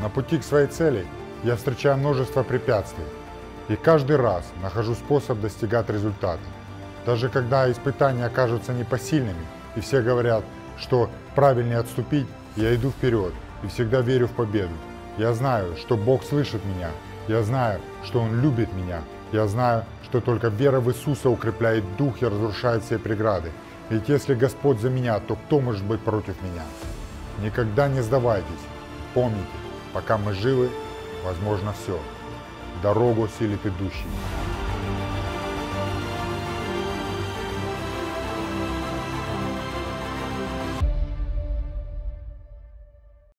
На пути к своей цели я встречаю множество препятствий. И каждый раз нахожу способ достигать результата. Даже когда испытания кажутся непосильными, и все говорят, что правильнее отступить, я иду вперед и всегда верю в победу. Я знаю, что Бог слышит меня. Я знаю, что Он любит меня. Я знаю, что только вера в Иисуса укрепляет дух и разрушает все преграды. Ведь если Господь за меня, то кто может быть против меня? Никогда не сдавайтесь. Помните, пока мы живы, возможно все. Дорогу силит идущий.